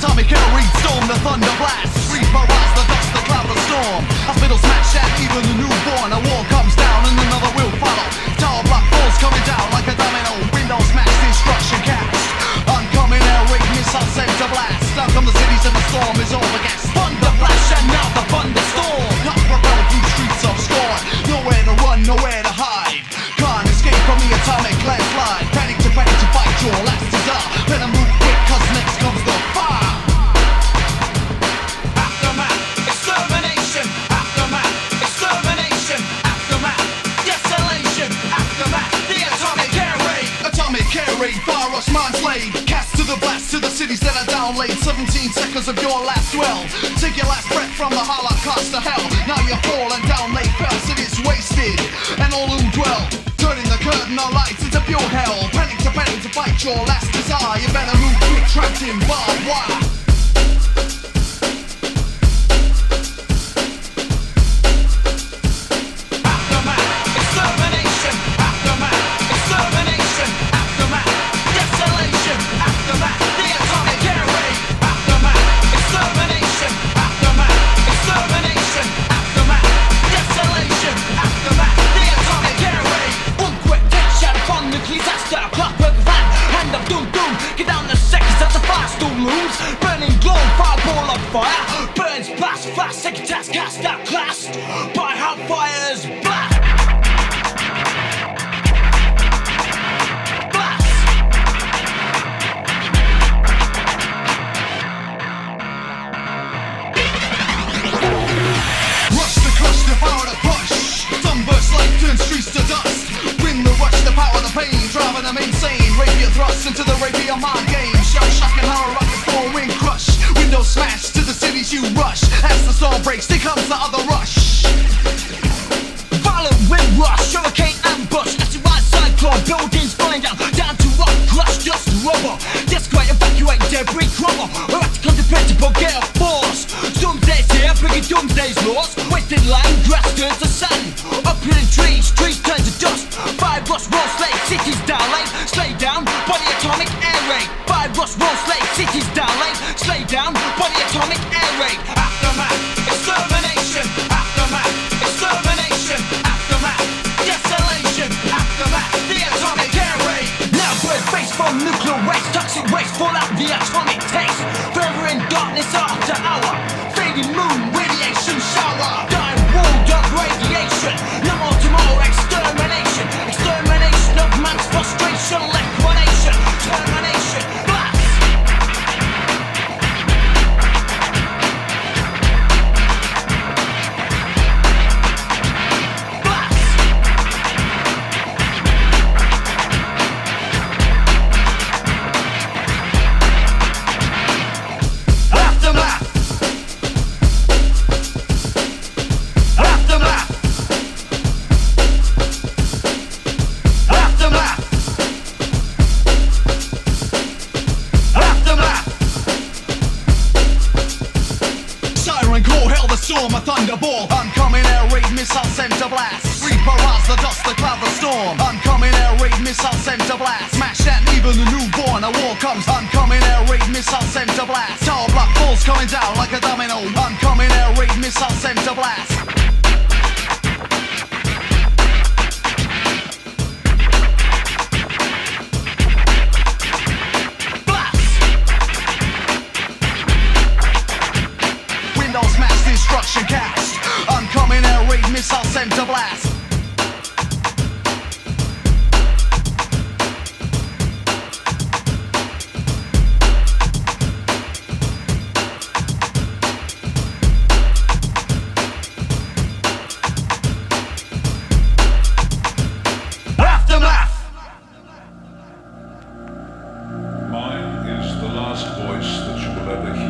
Atomic raid storm, the thunder blast. Reaper rise, the dust, the cloud, the storm. Hospital smash at even the newborn. Mind. Cast to the blast to the cities that are down laid. 17 seconds of your last dwell. Take your last breath from the holocaust to hell. Now you're falling down, lay fell, cities wasted. And all who dwell. Turning the curtain on lights into pure hell. Panic to panic to fight your last desire. You better move quick, trapped in barbed wire. Turns streets to dust. Win the rush, the power to pain. Driving them insane. Rapier thrust into the rapier mind game. Shell shock and horror rocket storm wind crush. Windows smash to the cities you rush. As the storm breaks, here comes the other rush. Violent wind rush, hurricane ambush. Acid cyclone, buildings falling down. Down to rock, crush, just rubber. Desecrate, evacuate, debris crumble. We're at the contemplatible gale force. Doomsday's here, bringing doomsday's laws. Wasted cities down lane. Slay down the atomic air raid. Aftermath, extermination. Aftermath, extermination. Aftermath, desolation. Aftermath, the atomic air raid. Now bird face from nuclear waste, toxic waste, fallout, the atomic Call, hail the storm, a thunderball. Oncoming air raid, missile center blast. Reaper rise, the dust, the cloud, the storm. Oncoming air raid, missile center blast. Smash that, even the newborn, a war comes. Oncoming air raid, missile center blast. Tower block falls coming down like a domino. Oncoming air raid, missile center. Blast! missile center blast. Mine is the last voice that you will ever hear.